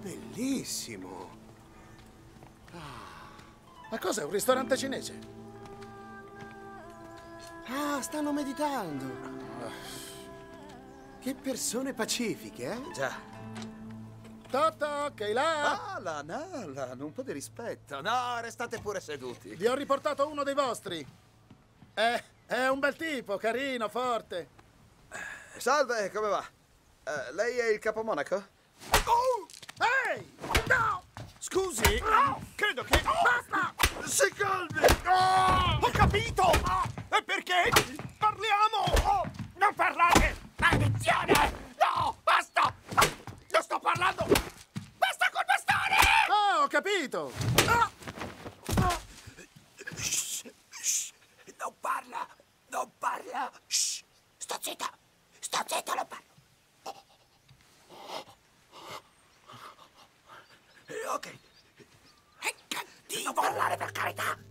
benissimo. Ma cos'è, un ristorante cinese? Ah, stanno meditando. Che persone pacifiche, eh? Già. Toto, che là? Alan, Alan, un po' di rispetto. No, restate pure seduti. Vi ho riportato uno dei vostri. È, è un bel tipo, carino, forte. Salve, come va? Eh, lei è il capomonaco? Oh! Ehi! No! Scusi, credo che... Basta! Si calmi! Ho capito! E perché? Parliamo! Non parlate! Maledizione! No! Basta! Non sto parlando! Basta col bastone! Ah, ho capito! Ah! Non parla! Non parla! Shh. Sto zitta! Sto zitta, non parlo! Eh, ok. È parlare per carità!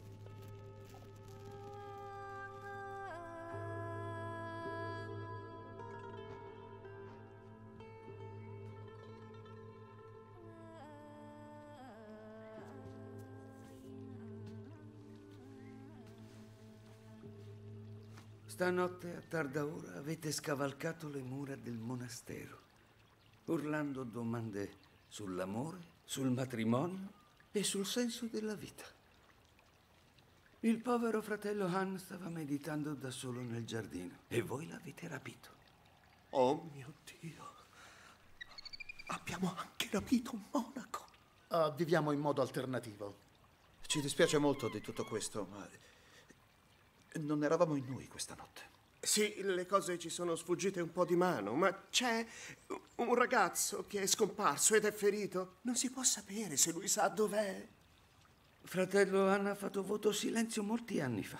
Stanotte a tarda ora avete scavalcato le mura del monastero, urlando domande sull'amore, sul matrimonio e sul senso della vita. Il povero fratello Han stava meditando da solo nel giardino e voi l'avete rapito. Oh mio Dio. Abbiamo anche rapito un monaco. Ah, viviamo in modo alternativo. Ci dispiace molto di tutto questo, ma non eravamo in noi questa notte. Sì, le cose ci sono sfuggite un po' di mano, ma c'è un ragazzo che è scomparso ed è ferito. Non si può sapere se lui sa dov'è. Fratello Han ha fatto voto silenzio molti anni fa.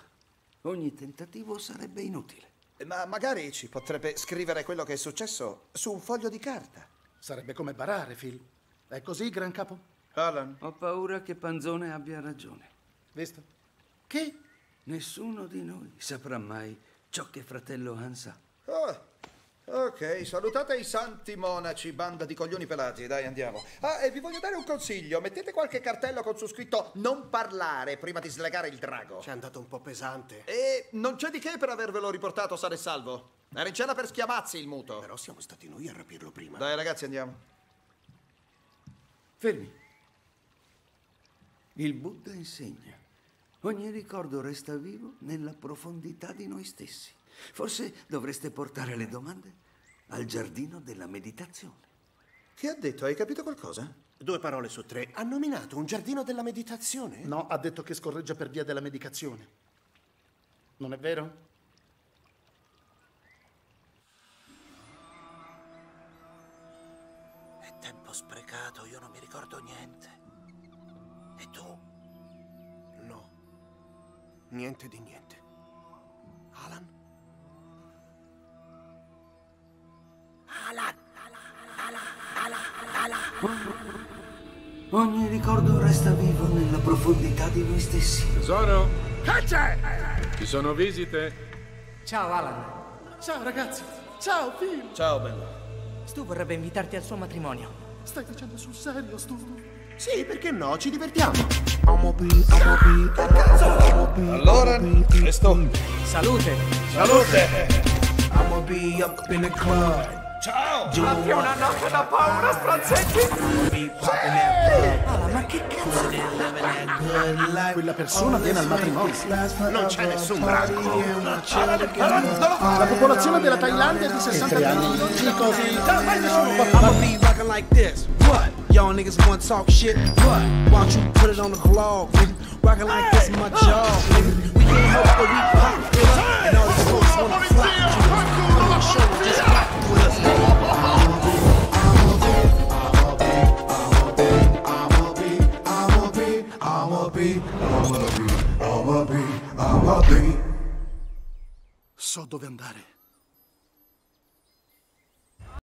Ogni tentativo sarebbe inutile. Ma magari ci potrebbe scrivere quello che è successo su un foglio di carta. Sarebbe come barare, Phil. È così, gran capo? Alan. Ho paura che Panzone abbia ragione. Visto? Che? Nessuno di noi saprà mai ciò che fratello Han sa. Oh, ok, salutate i santi monaci, banda di coglioni pelati, dai andiamo. Ah, e vi voglio dare un consiglio, mettete qualche cartello con su scritto non parlare prima di slegare il drago. Ci è andato un po' pesante. E non c'è di che per avervelo riportato sano e salvo. Era in cella per schiamazzi il muto. Però siamo stati noi a rapirlo prima. Dai ragazzi andiamo. Fermi. Il Buddha insegna. Ogni ricordo resta vivo nella profondità di noi stessi. Forse dovreste portare le domande al giardino della meditazione. Che ha detto? Hai capito qualcosa? Due parole su tre. Ha nominato un giardino della meditazione? No, ha detto che scorreggia per via della medicazione. Non è vero? È tempo sprecato, io non mi ricordo niente. E tu? No. Niente di niente. Ogni ricordo resta vivo nella profondità di noi stessi. Tesoro, Che c'è? ci sono visite? Ciao Alan. Ciao ragazzi. Ciao Phil. Ciao bello. Stu vorrebbe invitarti al suo matrimonio. Stai facendo sul serio, Stu? Sì, perché no? Ci divertiamo. Allora, presto. Salute! Salute. Ciao! Abbia una notte da paura, stronzetti! Alan, ma che cazzo Quella persona viene al matrimonio. Non c'è nessun branco. La popolazione della Thailandia è di 60 milioni di così. Può I'ma be rockin' like this. What? Y'all niggas wanna talk shit? What? Why don't you put it on the nigga? Rockin' like this is my job. We can't help but we pop it up. And all these folks wanna flop So dove andare.